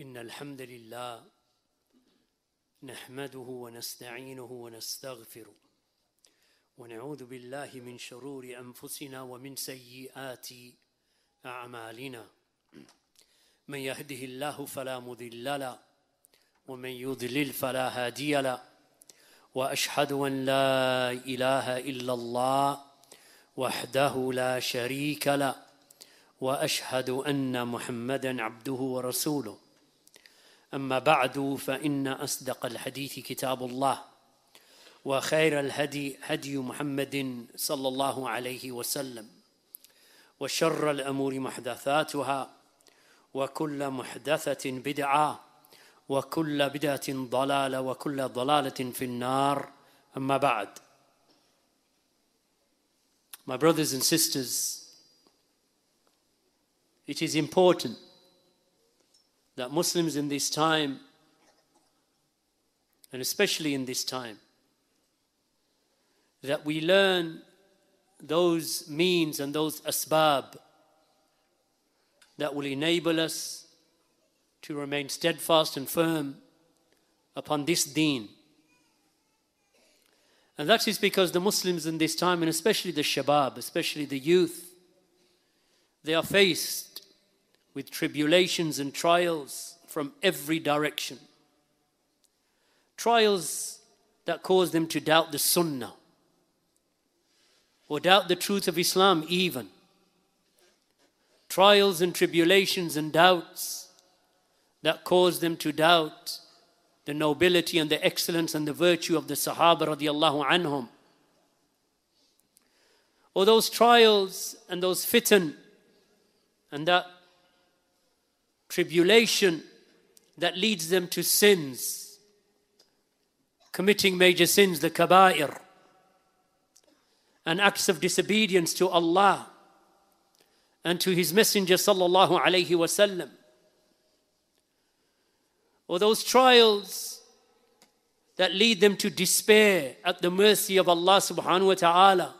إن الحمد لله نحمده ونستعينه ونستغفره ونعوذ بالله من شرور أنفسنا ومن سيئات أعمالنا. من يهده الله فلا مضل له ومن يضلل فلا هادي له. وأشهد أن لا إله إلا الله وحده لا شريك له وأشهد أن محمدا عبده ورسوله. أما بعد فإن أصدق الحديث كتاب الله وخير الهدي هدي محمد صلى الله عليه وسلم وشر الأمور محدثاتها وكل محدثة بدعة وكل بدعة ضلالة وكل ضلالة في النار. أما بعد My brothers and sisters, it is important that Muslims in this time, and especially in this time, that we learn those means and those asbab that will enable us to remain steadfast and firm upon this deen. And that is because the Muslims in this time, and especially the Shabab, especially the youth, they are faced with tribulations and trials from every direction. Trials that cause them to doubt the Sunnah or doubt the truth of Islam, even. Trials and tribulations and doubts that cause them to doubt the nobility and the excellence and the virtue of the Sahaba radiallahu anhum. Or those trials and those fitan and that tribulation that leads them to sins, committing major sins, the kaba'ir, and acts of disobedience to Allah and to His Messenger sallallahu alaihi wasallam. Or those trials that lead them to despair at the mercy of Allah subhanahu wa ta'ala,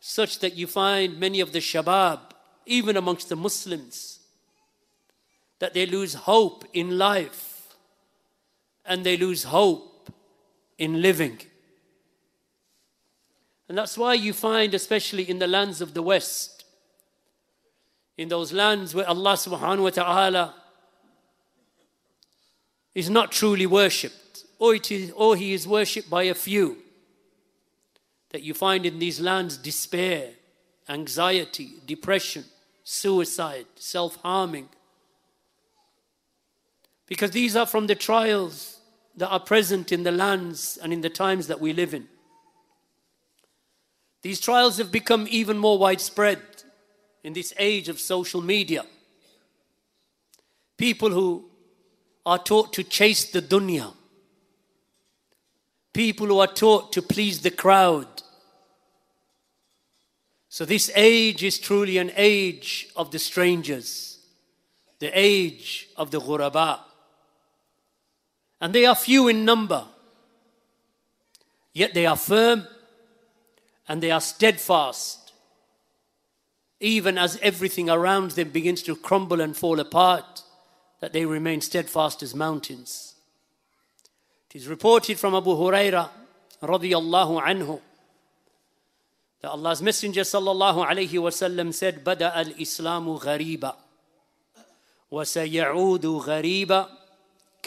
such that you find many of the shabab, even amongst the Muslims, that they lose hope in life and they lose hope in living. And that's why you find, especially in the lands of the West, in those lands where Allah subhanahu wa ta'ala is not truly worshipped, or, it is, or he is worshipped by a few, that you find in these lands despair, anxiety, depression, suicide, self harming. Because these are from the trials that are present in the lands and in the times that we live in. These trials have become even more widespread in this age of social media. People who are taught to chase the dunya, people who are taught to please the crowd. So, this age is truly an age of the strangers, the age of the ghuraba. And they are few in number, yet they are firm and they are steadfast, even as everything around them begins to crumble and fall apart, that they remain steadfast as mountains. It is reported from Abu Huraira radiyallahu anhu that Allah's Messenger sallallahu alayhi wasallam said, Bada al Islamu ghariba wa sayaudu ghariba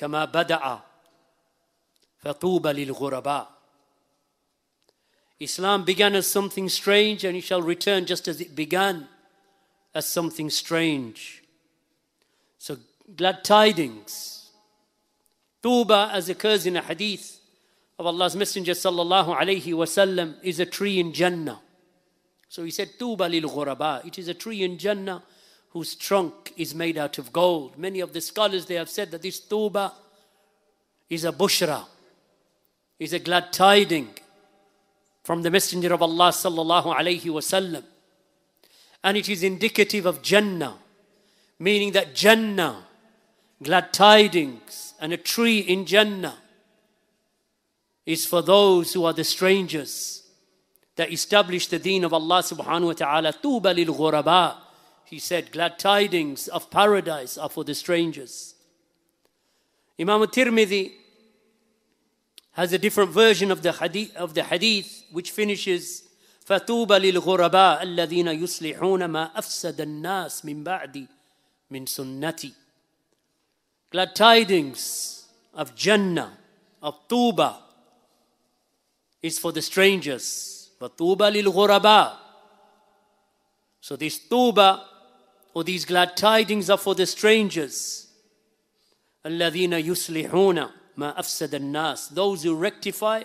bada'a fatuba lil ghuraba. Islam began as something strange and it shall return just as it began as something strange. So, glad tidings. Tuba, as occurs in a hadith of Allah's Messenger sallallahu alayhi wasallam, is a tree in Jannah. So he said, Tuba lil ghuraba. It is a tree in Jannah whose trunk is made out of gold. Many of the scholars they have said that this Tuba is a bushra, is a glad tiding from the Messenger of Allah sallallahu alayhi wasallam. And it is indicative of Jannah, meaning that Jannah, glad tidings, and a tree in Jannah is for those who are the strangers that establish the deen of Allah subhanahu wa ta'ala. Tuba lil ghuraba He said, glad tidings of paradise are for the strangers. Imam al-Tirmidhi has a different version of the hadith, of the hadith which finishes فطوبى للغرباء الذين يصلحون ما أفسد الناس من بعد من سنتي Glad tidings of Jannah, of Tuba, is for the strangers. فطوبى للغرباء So this Tuba or these glad tidings are for the strangers. الذين يصلحون ما أفسد الناس Those who rectify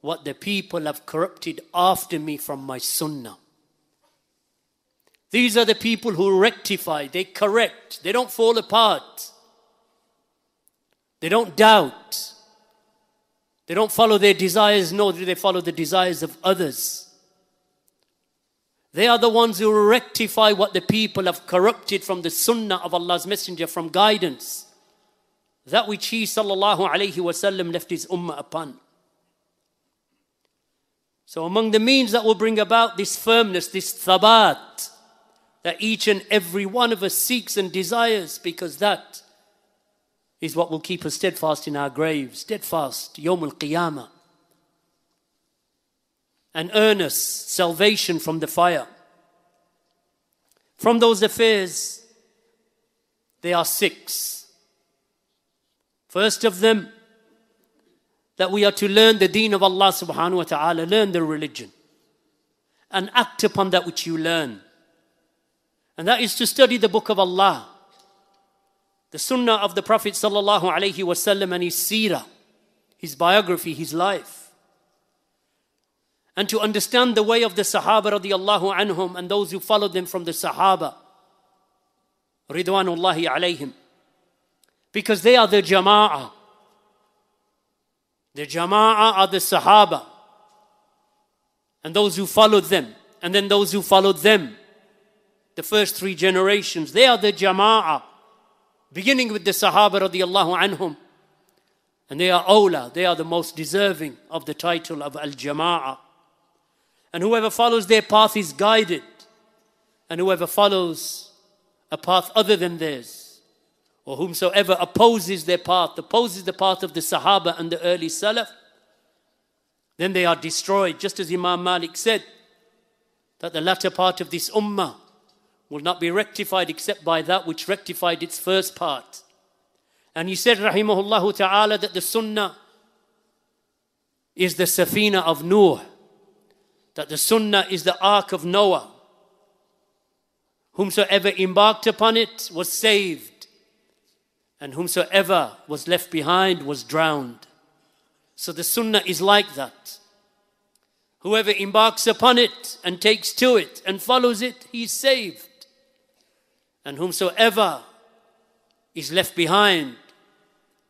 what the people have corrupted after me from my sunnah. These are the people who rectify, they correct, they don't fall apart, they don't doubt, they don't follow their desires, nor do they follow the desires of others. They are the ones who rectify what the people have corrupted from the sunnah of Allah's Messenger, from guidance. That which He sallallahu alayhi wasallam left His ummah upon. So, among the means that will bring about this firmness, this thabat, that each and every one of us seeks and desires, because that is what will keep us steadfast in our graves, steadfast, Yom al Qiyamah, and earnest salvation from the fire. From those affairs, there are six. First of them, that we are to learn the deen of Allah subhanahu wa ta'ala, learn the religion, and act upon that which you learn. And that is to study the book of Allah, the sunnah of the Prophet sallallahu alaihi wasallam and his seerah, his biography, his life. And to understand the way of the Sahaba radiallahu anhum and those who followed them from the Sahaba, ridwanullahi alayhim. Because they are the jama'ah the Jama'ah are the Sahaba and those who followed them, and then those who followed them. The first three generations, they are the Jama'ah, beginning with the Sahaba radiallahu anhum. And they are awla, they are the most deserving of the title of Al Jama'ah. And whoever follows their path is guided, and whoever follows a path other than theirs or whomsoever opposes their path, opposes the path of the Sahaba and the early Salaf, then they are destroyed, just as Imam Malik said, that the latter part of this ummah will not be rectified except by that which rectified its first part. And he said, Rahimahullah ta'ala, that the sunnah is the safina of Noah, that the sunnah is the ark of Noah. Whomsoever embarked upon it was saved and whomsoever was left behind was drowned. So the sunnah is like that. Whoever embarks upon it and takes to it and follows it, he is saved. And whomsoever is left behind,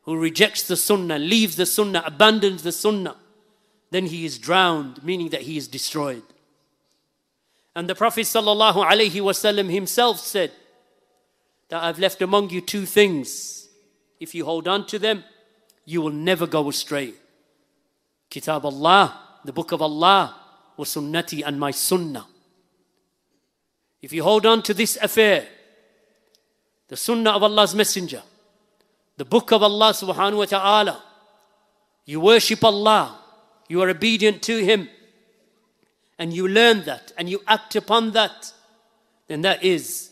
who rejects the sunnah, leaves the sunnah, abandons the sunnah, then he is drowned, meaning that he is destroyed. And the Prophet ﷺ himself said that I've left among you two things if you hold on to them, you will never go astray. Kitab Allah, the book of Allah, wa sunnati and my sunnah. If you hold on to this affair, the sunnah of Allah's messenger, the book of Allah subhanahu wa ta'ala, you worship Allah, you are obedient to Him, and you learn that and you act upon that, then that is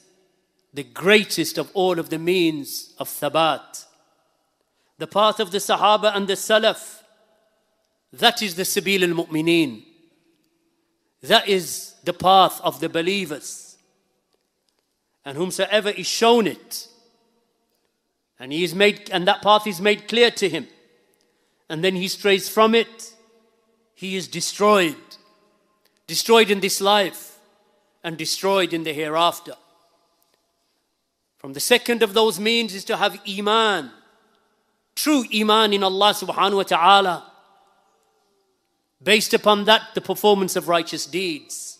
the greatest of all of the means of thabat the path of the Sahaba and the Salaf. That is the Sabil al Mu'mineen. That is the path of the believers. And whomsoever is shown it, and he is made, and that path is made clear to him, and then he strays from it, he is destroyed. Destroyed in this life and destroyed in the hereafter. From the second of those means is to have Iman true iman in Allah subhanahu wa ta'ala. Based upon that, the performance of righteous deeds.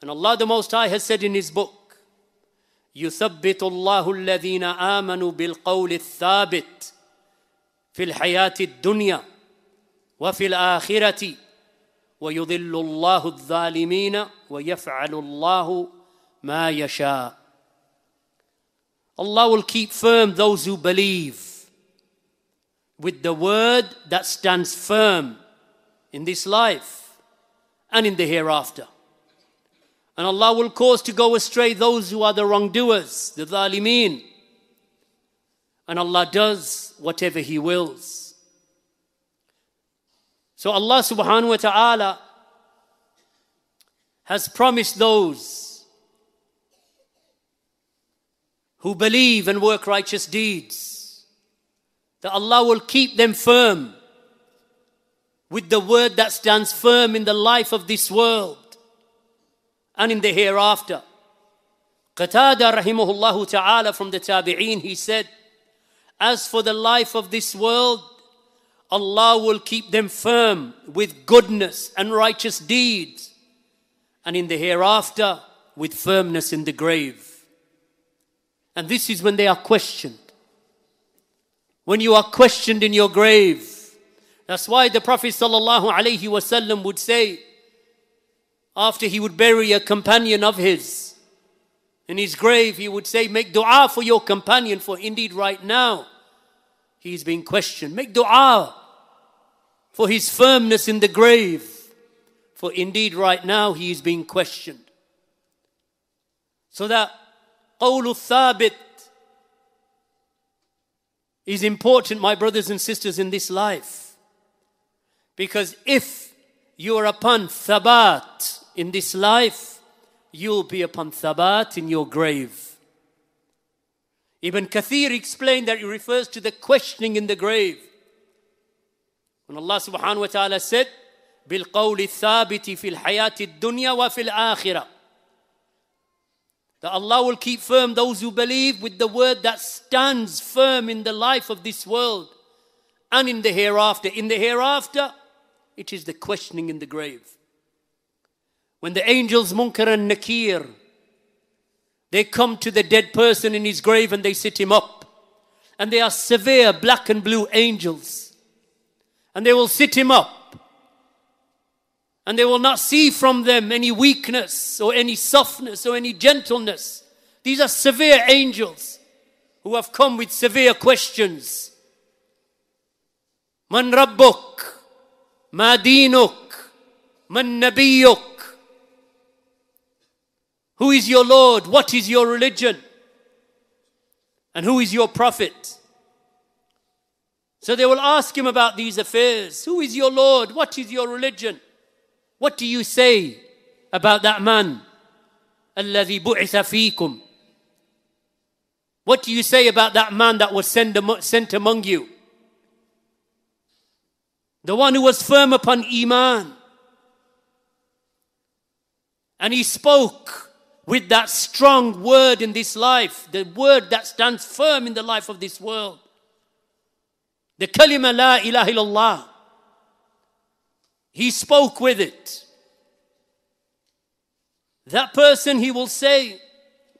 And Allah the Most High has said in His book, يثبت الله الذين آمنوا بالقول الثابت في الحياة الدنيا وفي الآخرة ويضل الله الظالمين ويفعل الله ما يشاء Allah will keep firm those who believe with the word that stands firm in this life and in the hereafter. And Allah will cause to go astray those who are the wrongdoers, the dhalimeen. And Allah does whatever He wills. So Allah subhanahu wa ta'ala has promised those who believe and work righteous deeds that Allah will keep them firm with the word that stands firm in the life of this world and in the hereafter. Qatada rahimahullah ta'ala from the Tabi'een, he said, As for the life of this world, Allah will keep them firm with goodness and righteous deeds, and in the hereafter with firmness in the grave. And this is when they are questioned. When you are questioned in your grave, that's why the Prophet ﷺ would say, after he would bury a companion of his in his grave, he would say, Make dua for your companion, for indeed right now he is being questioned. Make dua for his firmness in the grave. For indeed, right now, he is being questioned. So that qawlu thabit is important, my brothers and sisters, in this life. Because if you are upon thabat in this life, you'll be upon thabat in your grave. Ibn Kathir explained that it refers to the questioning in the grave. When Allah subhanahu wa ta'ala said, بالقول الثابت في الحياة الدنيا وفي الآخرة that Allah will keep firm those who believe with the word that stands firm in the life of this world and in the hereafter. In the hereafter, it is the questioning in the grave. When the angels Munkar and Nakir, they come to the dead person in his grave and they sit him up. And they are severe black and blue angels. And they will sit him up. And they will not see from them any weakness or any softness or any gentleness. These are severe angels who have come with severe questions. Man rabbuk? Ma? Man nabiyuk? Who is your Lord? What is your religion? And who is your prophet? So they will ask him about these affairs. Who is your Lord? What is your religion? What do you say about that man? الذي بعث فيكم What do you say about that man that was sent among you? the one who was firm upon Iman. And he spoke with that strong word in this life, the word that stands firm in the life of this world. The kalima la ilaha illallah. He spoke with it. That person, he will say,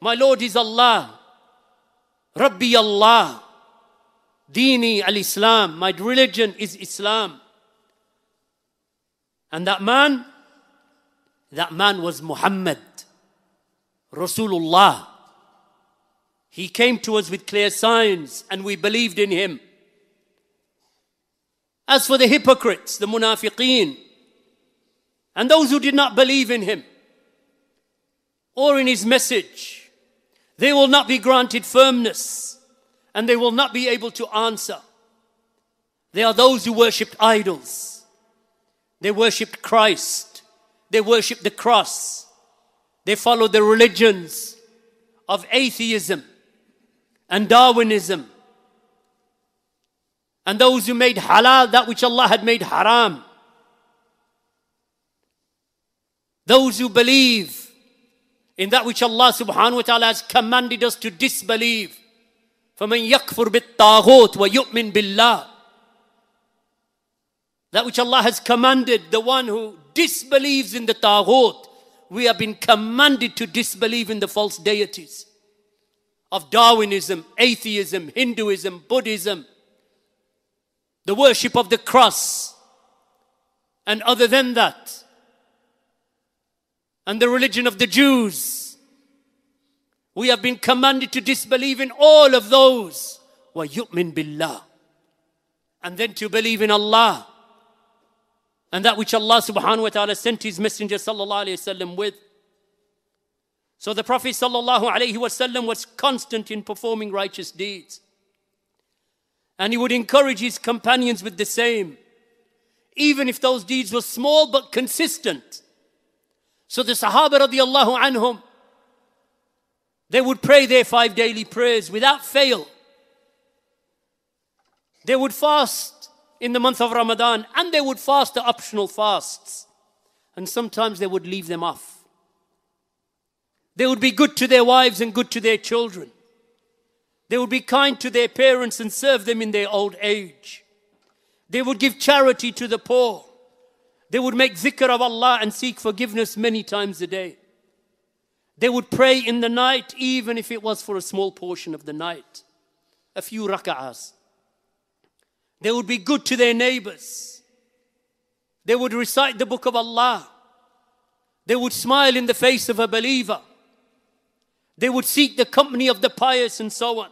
My Lord is Allah. Rabbi Allah. Dini al Islam. My religion is Islam. And that man, that man was Muhammad, Rasulullah. He came to us with clear signs and we believed in him. As for the hypocrites, the munafiqeen, and those who did not believe in him or in his message, they will not be granted firmness and they will not be able to answer. They are those who worshipped idols they worshipped Christ. They worshipped the cross. They followed the religions of atheism and Darwinism. And those who made halal that which Allah had made haram. Those who believe in that which Allah subhanahu wa ta'ala has commanded us to disbelieve. فَمَنْ يَكْفُرْ بِالطَّاغُوتِ وَيُؤْمِنْ بِاللَّهِ that which Allah has commanded, the one who disbelieves in the Taghut, we have been commanded to disbelieve in the false deities of Darwinism, atheism, Hinduism, Buddhism, the worship of the cross, and other than that, and the religion of the Jews, We have been commanded to disbelieve in all of those. وَيُؤْمِن billah, And then to believe in Allah. And that which Allah subhanahu wa ta'ala sent His Messenger sallallahu alayhi wasallam with. So the Prophet sallallahu alayhi wasallam was constant in performing righteous deeds. And he would encourage his companions with the same, even if those deeds were small but consistent. So the Sahaba radiallahu anhum, they would pray their five daily prayers without fail. They would fast in the month of Ramadan and they would fast the optional fasts. And sometimes they would leave them off. They would be good to their wives and good to their children. They would be kind to their parents and serve them in their old age. They would give charity to the poor. They would make zikr of Allah and seek forgiveness many times a day. They would pray in the night, even if it was for a small portion of the night, a few rak'ahs. They would be good to their neighbors. They would recite the book of Allah. They would smile in the face of a believer. They would seek the company of the pious and so on.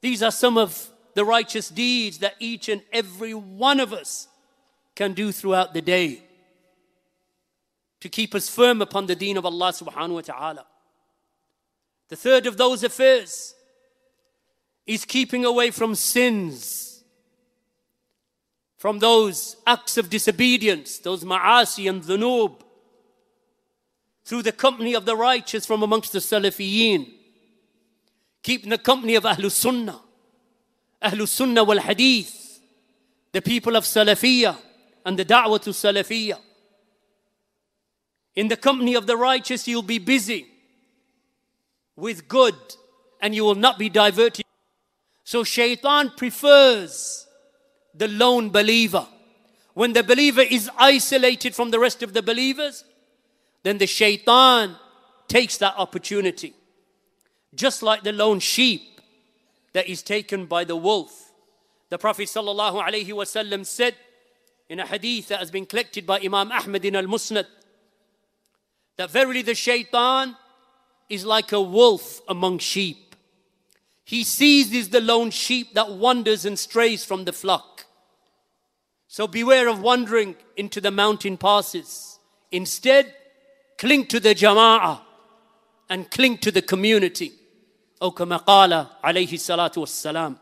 These are some of the righteous deeds that each and every one of us can do throughout the day to keep us firm upon the deen of Allah subhanahu wa ta'ala. The third of those affairs is keeping away from sins, from those acts of disobedience, those ma'asi and dhunub, through the company of the righteous from amongst the Salafiyin keep in the company of Ahlul Sunnah, Ahlul Sunnah wal Hadith, the people of Salafiyah and the Da'wah to Salafiyah. In the company of the righteous, you'll be busy with good and you will not be diverted. So, shaitan prefers the lone believer. When the believer is isolated from the rest of the believers, then the shaitan takes that opportunity just like the lone sheep that is taken by the wolf. The Prophet ﷺ said in a hadith that has been collected by Imam Ahmad in Al Musnad that verily the shaitan is like a wolf among sheep. He seizes the lone sheep that wanders and strays from the flock. So beware of wandering into the mountain passes. Instead, cling to the jama'ah and cling to the community. أو كما قال عليه الصلاة والسلام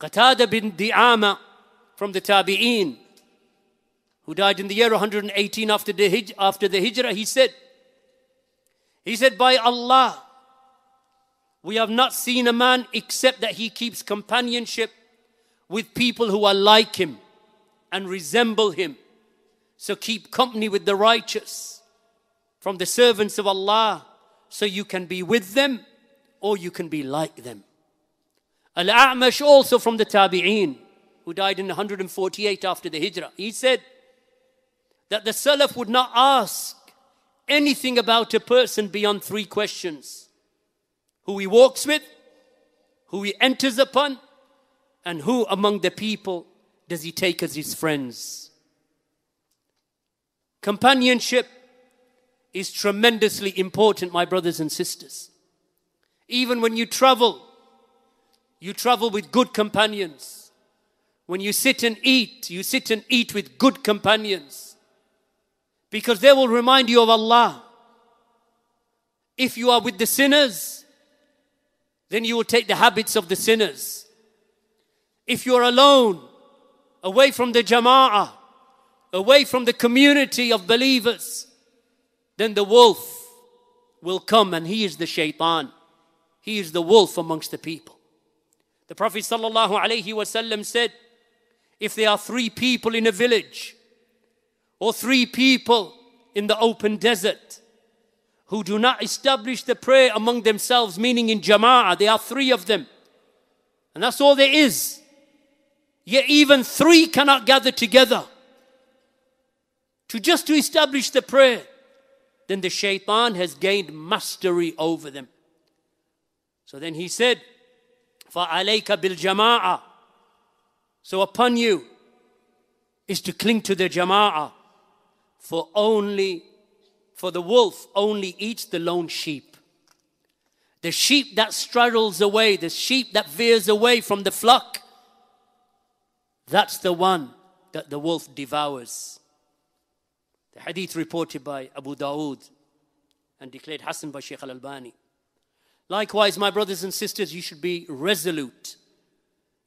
Qatada bin Di'ama from the Tabi'een who died in the year 118 after the, hij- after the Hijrah, he said, he said, by Allah, we have not seen a man except that he keeps companionship with people who are like him and resemble him. So keep company with the righteous from the servants of Allah so you can be with them or you can be like them. Al A'mash, also from the Tabi'een, who died in 148 after the Hijrah, he said that the Salaf would not ask anything about a person beyond three questions who he walks with, who he enters upon, and who among the people does he take as his friends. Companionship is tremendously important, my brothers and sisters. Even when you travel, you travel with good companions. When you sit and eat, you sit and eat with good companions. Because they will remind you of Allah. If you are with the sinners, then you will take the habits of the sinners. If you are alone, away from the jama'ah, away from the community of believers, then the wolf will come and he is the shaitan. He is the wolf amongst the people. The Prophet said, if there are three people in a village or three people in the open desert who do not establish the prayer among themselves, meaning in jama'ah, there are three of them. And that's all there is. Yet even three cannot gather together to just to establish the prayer. Then the shaitan has gained mastery over them. So then he said, فَعَلَيْكَ بِالْجَمَاعَةِ So upon you is to cling to the jama'ah. For only, for the wolf only eats the lone sheep. The sheep that straddles away, the sheep that veers away from the flock, that's the one that the wolf devours. The hadith reported by Abu Dawood and declared Hassan by Sheikh Al Albani. Likewise, my brothers and sisters, you should be resolute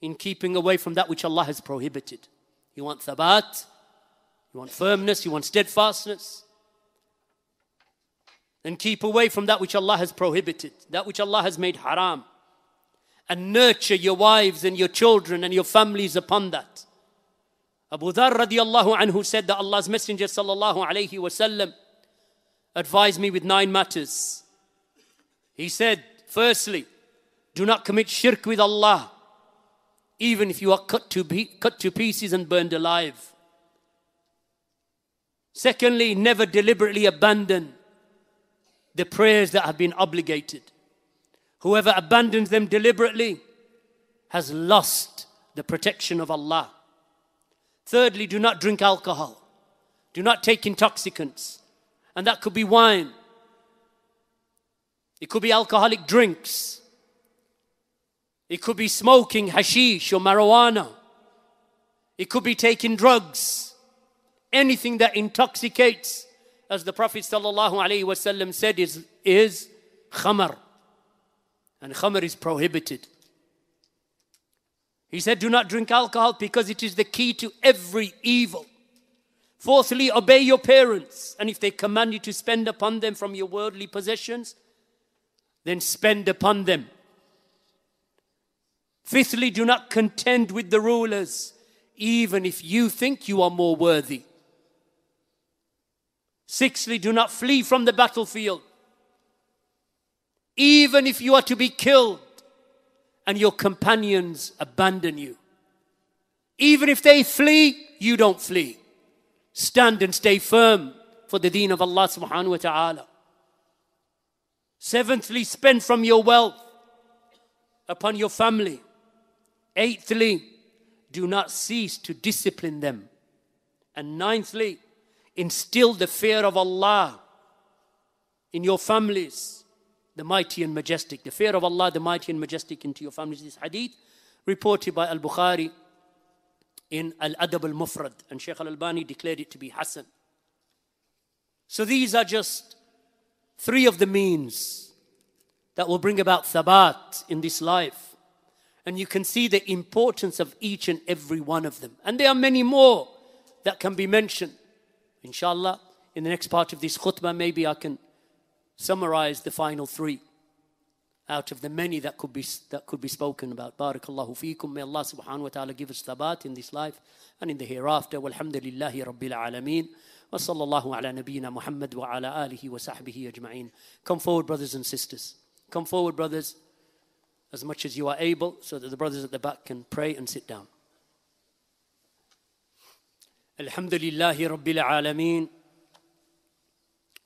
in keeping away from that which Allah has prohibited. You want thabat, you want firmness, you want steadfastness. Then keep away from that which Allah has prohibited, that which Allah has made haram. And nurture your wives and your children and your families upon that. Abu Dhar radiallahu anhu said that Allah's Messenger sallallahu alayhi wasallam advised me with nine matters. He said, firstly, do not commit shirk with Allah, even if you are cut to, be, cut to pieces and burned alive. Secondly, never deliberately abandon the prayers that have been obligated. Whoever abandons them deliberately has lost the protection of Allah. Thirdly, do not drink alcohol. Do not take intoxicants. And that could be wine. It could be alcoholic drinks. It could be smoking hashish or marijuana. It could be taking drugs. Anything that intoxicates, as the Prophet ﷺ said, is, is khamar. And khamar is prohibited. He said, Do not drink alcohol because it is the key to every evil. Fourthly, obey your parents. And if they command you to spend upon them from your worldly possessions, then spend upon them. Fifthly, do not contend with the rulers, even if you think you are more worthy. Sixthly, do not flee from the battlefield, even if you are to be killed and your companions abandon you. Even if they flee, you don't flee. Stand and stay firm for the deen of Allah subhanahu wa ta'ala. Seventhly, spend from your wealth upon your family. Eighthly, do not cease to discipline them. And ninthly, instill the fear of Allah in your families the mighty and majestic, the fear of Allah, the mighty and majestic into your families. This hadith reported by Al Bukhari in Al Adab al Mufrad, and Shaykh Al Albani declared it to be Hassan. So these are just three of the means that will bring about thabat in this life. And you can see the importance of each and every one of them. And there are many more that can be mentioned. Inshallah, in the next part of this khutbah, maybe I can summarize the final three out of the many that could be, that could be spoken about. Barakallahu feekum. May Allah subhanahu wa ta'ala give us thabat in this life and in the hereafter. Walhamdulillahi rabbil alameen. Wa sallallahu ala nabiyyina Muhammad wa ala alihi wa sahbihi ajma'een. Come forward, brothers and sisters. Come forward, brothers, as much as you are able, so that the brothers at the back can pray and sit down. Alhamdulillahi rabbil alameen.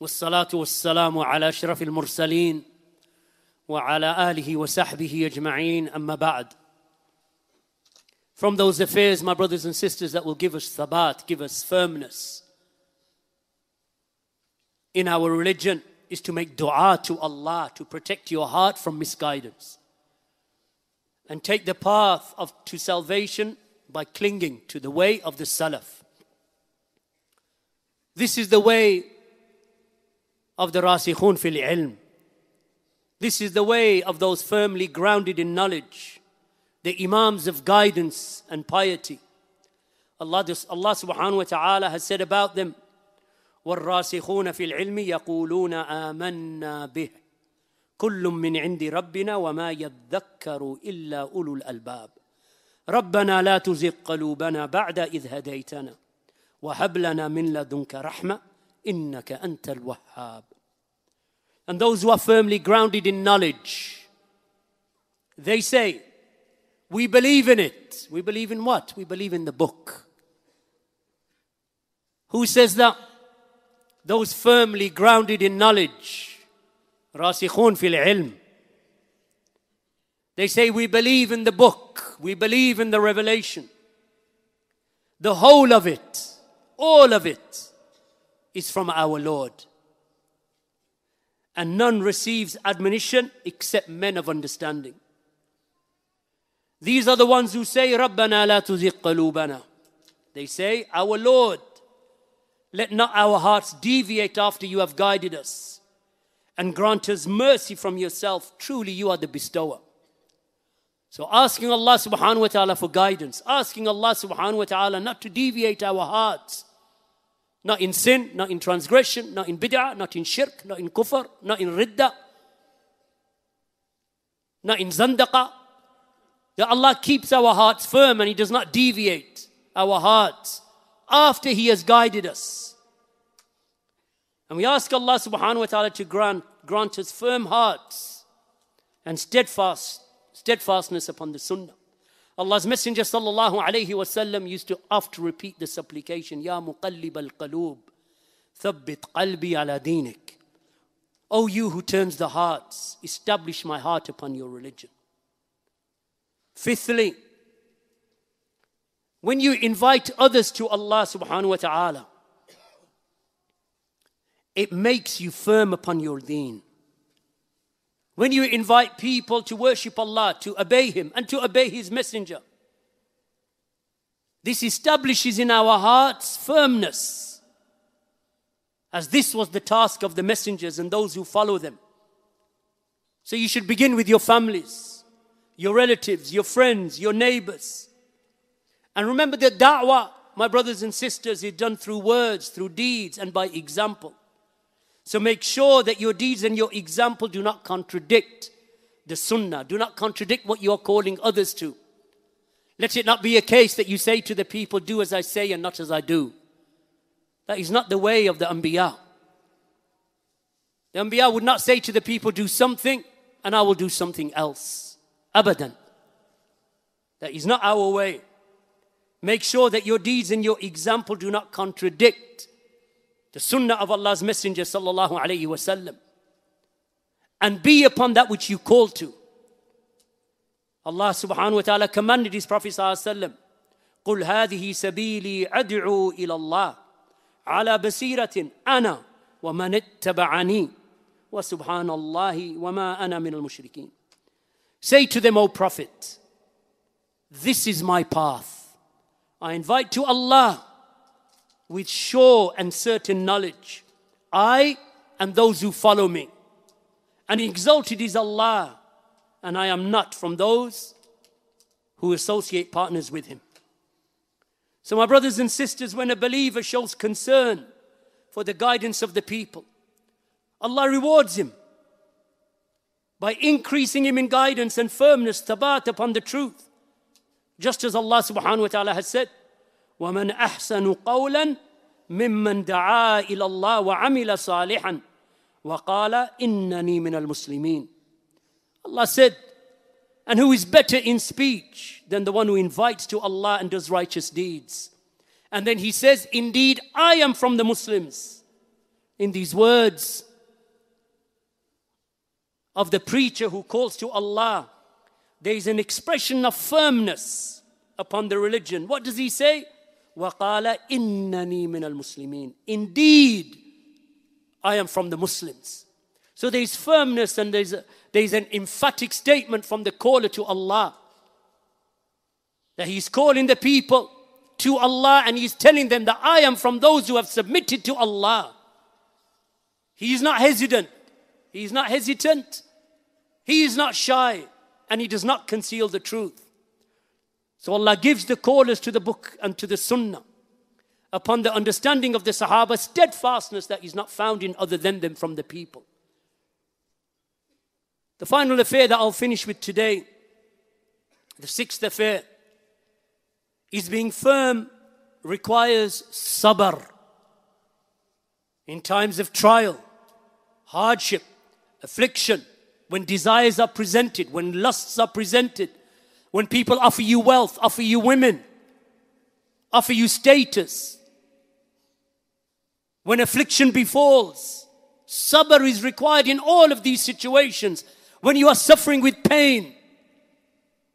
العالمين والصلاه والسلام على اشرف المرسلين وعلى اله وصحبه اجمعين اما بعد From those affairs, my brothers and sisters, that will give us thabat, give us firmness in our religion is to make dua to Allah to protect your heart from misguidance and take the path of, to salvation by clinging to the way of the Salaf. This is the way of the rasikhun fil ilm. This is the way of those firmly grounded in knowledge, the imams of guidance and piety. Allah, Allah subhanahu wa ta'ala has said about them, والراسخون في العلم يقولون آمنا به كل من عند ربنا وما يذكر إلا أولو الألباب ربنا لا تزغ قلوبنا بعد إذ هديتنا وهب لنا من لدنك رحمة innaka wahhab. And those who are firmly grounded in knowledge, they say, we believe in it. We believe in what? We believe in the book. Who says that? Those firmly grounded in knowledge. Rasikhun fil ilm. They say, We believe in the book. We believe in the revelation. The whole of it. All of it is from our Lord. And none receives admonition except men of understanding. These are the ones who say, Rabbana la qalubana. They say, Our Lord, let not our hearts deviate after you have guided us and grant us mercy from yourself. Truly, you are the bestower. So asking Allah subhanahu wa ta'ala for guidance, asking Allah subhanahu wa ta'ala not to deviate our hearts not in sin, not in transgression, not in bid'ah, not in shirk, not in kufr, not in ridda, not in zandaqa. That Allah keeps our hearts firm and He does not deviate our hearts after He has guided us. And we ask Allah subhanahu wa ta'ala to grant, grant us firm hearts and steadfast, steadfastness upon the sunnah. Allah's Messenger sallallahu alayhi wasallam used to often repeat the supplication, Ya muqallib al-qaloob, thabbit qalbi ala dinik. O you who turns the hearts, establish my heart upon your religion. Fifthly, when you invite others to Allah subhanahu wa ta'ala, it makes you firm upon your deen. When you invite people to worship Allah, to obey Him, and to obey His Messenger, this establishes in our hearts firmness, as this was the task of the messengers and those who follow them. So you should begin with your families, your relatives, your friends, your neighbors. And remember that da'wah, my brothers and sisters, is done through words, through deeds, and by example. So make sure that your deeds and your example do not contradict the sunnah, do not contradict what you are calling others to. Let it not be a case that you say to the people, Do as I say and not as I do. That is not the way of the Anbiya. The Anbiya would not say to the people, Do something and I will do something else. Abadan. That is not our way. Make sure that your deeds and your example do not contradict the sunnah of Allah's Messenger sallallahu alayhi wasallam. And be upon that which you call to. Allah subhanahu wa ta'ala commanded His Prophet sallallahu alayhi wasallam, قل هذه سبيلي أدعو إلى الله على بصيرة أنا ومن اتبعني وسبحان الله وما أنا من المشركين. Say to them, O Prophet, this is my path. I invite to Allah with sure and certain knowledge. I and those who follow me. And exalted is Allah, and I am not from those who associate partners with him. So, my brothers and sisters, when a believer shows concern for the guidance of the people, Allah rewards him by increasing him in guidance and firmness, thabat upon the truth. Just as Allah subhanahu wa ta'ala has said, ومن احسن قولا ممن دعا الى الله وعمل صالحا وقال انني من المسلمين Allah said and who is better in speech than the one who invites to Allah and does righteous deeds and then he says indeed I am from the Muslims in these words of the preacher who calls to Allah there is an expression of firmness upon the religion what does he say وقال إنني من المسلمين Indeed, I am from the Muslims. So there is firmness and there is, a, there is an emphatic statement from the caller to Allah that he's calling the people to Allah and he's telling them that I am from those who have submitted to Allah. He is not hesitant. He is not hesitant. He is not shy and he does not conceal the truth. So Allah gives the callers to the book and to the sunnah upon the understanding of the Sahaba steadfastness that is not found in other than them from the people. The final affair that I'll finish with today, the sixth affair, is being firm requires sabr. In times of trial, hardship, affliction, when desires are presented, when lusts are presented, when people offer you wealth, offer you women, offer you status, when affliction befalls, sabr is required in all of these situations. When you are suffering with pain,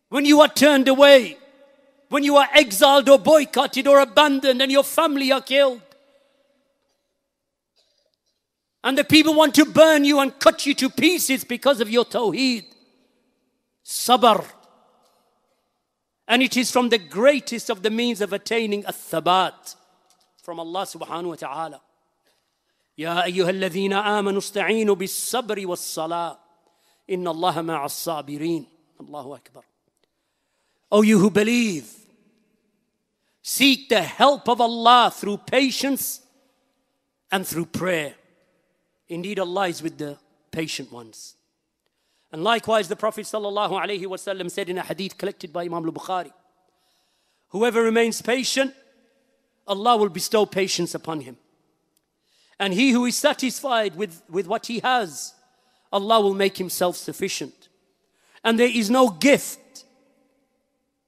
when you are turned away, when you are exiled or boycotted or abandoned and your family are killed. And the people want to burn you and cut you to pieces because of your tawheed. Sabr. And it is from the greatest of the means of attaining a thabat from Allah subhanahu wa ta'ala. يا أيها الذين آمنوا استعينوا بالصبر والصلاة إن الله مع الصابرين الله أكبر Oh you who believe seek the help of Allah through patience and through prayer Indeed Allah is with the patient ones and likewise the Prophet wasallam said in a hadith collected by Imam al-Bukhari Whoever remains patient Allah will bestow patience upon him and he who is satisfied with, with what he has, Allah will make himself sufficient. And there is no gift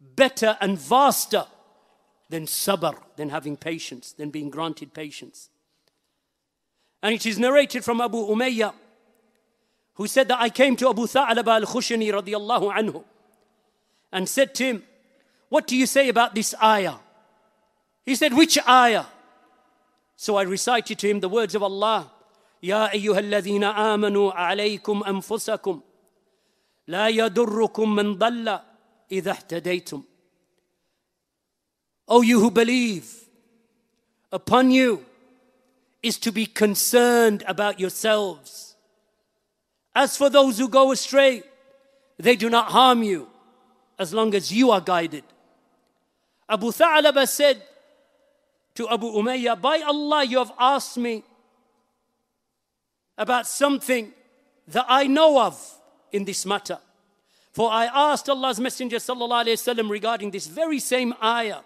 better and vaster than sabr, than having patience, than being granted patience. And it is narrated from Abu Umayyah, who said that I came to Abu Tha'laba al-Khushani radiallahu anhu and said to him, What do you say about this ayah? He said, Which ayah? So I recited to him the words of Allah يا أيها الذين آمنوا عليكم أنفسكم لا يضركم من ضل إذا اهتديتم O you who believe, upon you is to be concerned about yourselves. as for those who go astray, they do not harm you as long as you are guided. Abu Tha'laba said, to Abu Umayyah, By Allah, you have asked me about something that I know of in this matter. For I asked Allah's Messenger wasallam regarding this very same ayah.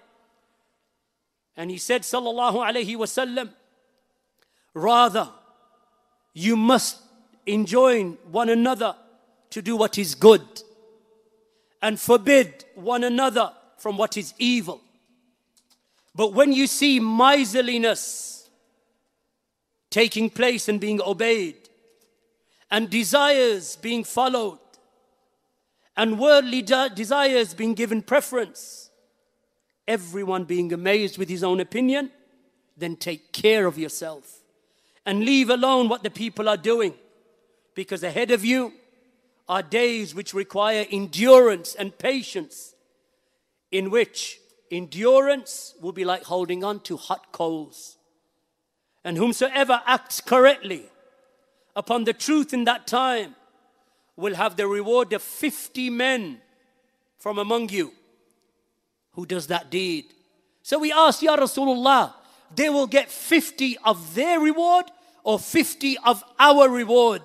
And he said, sallallahu alayhi wasallam, rather, you must enjoin one another to do what is good and forbid one another from what is evil. But when you see miserliness taking place and being obeyed, and desires being followed, and worldly de- desires being given preference, everyone being amazed with his own opinion, then take care of yourself and leave alone what the people are doing. Because ahead of you are days which require endurance and patience, in which Endurance will be like holding on to hot coals. And whomsoever acts correctly upon the truth in that time will have the reward of 50 men from among you who does that deed. So we ask, Ya Rasulullah, they will get 50 of their reward or 50 of our reward?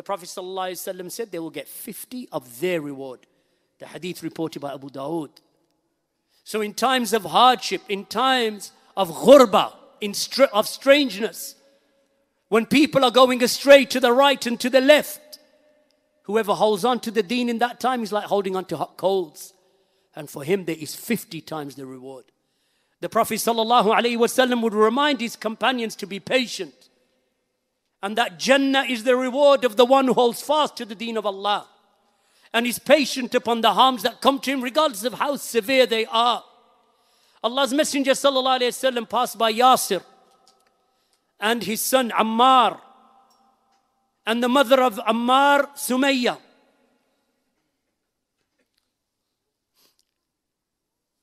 The Prophet ﷺ said they will get 50 of their reward. The hadith reported by Abu Dawood. So, in times of hardship, in times of ghurba, in str- of strangeness, when people are going astray to the right and to the left, whoever holds on to the deen in that time is like holding on to hot coals. And for him, there is 50 times the reward. The Prophet ﷺ would remind his companions to be patient and that Jannah is the reward of the one who holds fast to the deen of Allah and is patient upon the harms that come to him, regardless of how severe they are. Allah's Messenger وسلم, passed by Yasir and his son Ammar and the mother of Ammar, Sumayya.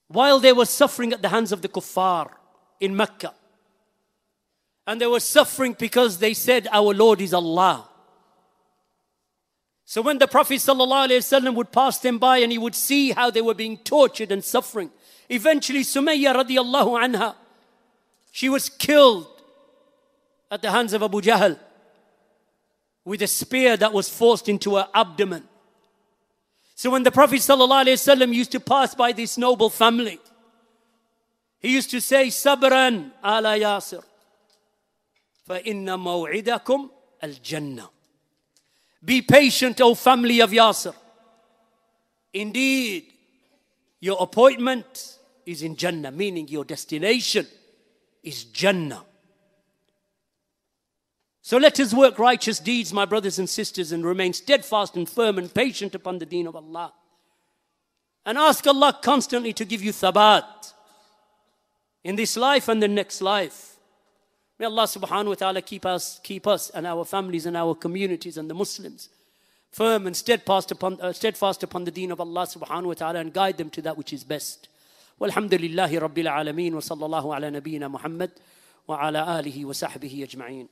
While they were suffering at the hands of the kuffar in Mecca. And they were suffering because they said, Our Lord is Allah. So when the Prophet ﷺ would pass them by and he would see how they were being tortured and suffering, eventually Sumayya radiallahu anha, she was killed at the hands of Abu Jahl with a spear that was forced into her abdomen. So when the Prophet ﷺ used to pass by this noble family, he used to say, Sabran ala Yasir, فَإِنَّ مَوْعِدَكُمْ الْجَنَّةِ be patient, O family of Yasir. Indeed, your appointment is in Jannah, meaning your destination is Jannah. So let us work righteous deeds, my brothers and sisters, and remain steadfast and firm and patient upon the deen of Allah. And ask Allah constantly to give you thabat in this life and the next life. May Allah subhanahu wa ta'ala keep us, keep us and our families and our communities and the Muslims firm and steadfast upon, uh, steadfast upon the deen of Allah subhanahu wa ta'ala and guide them to that which is best. والحمد لله رب العالمين وصلى الله على نبينا محمد وعلى آله وصحبه أجمعين